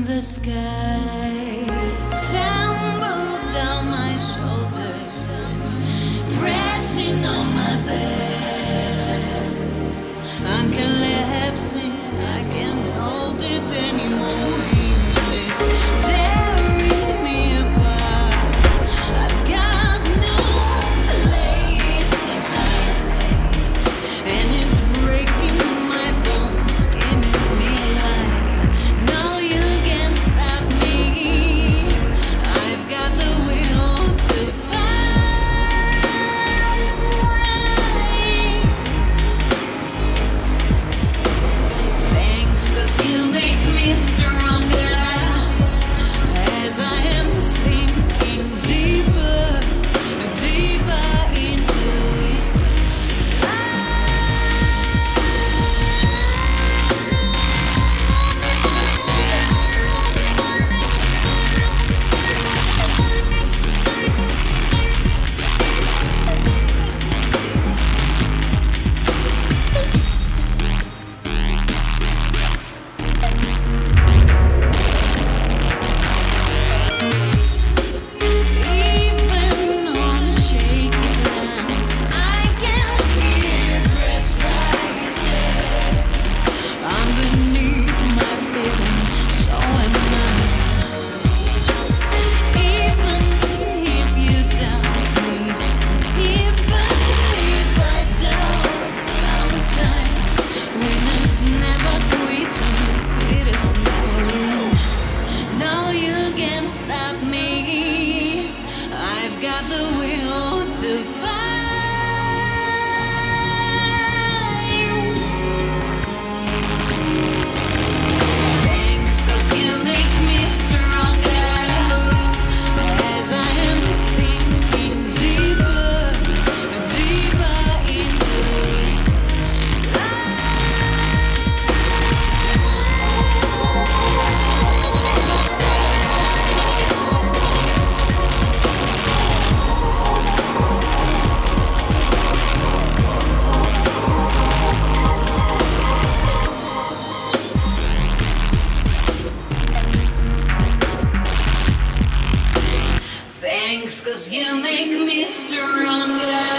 the sky. can't stop me. I've got the cause you make me stronger.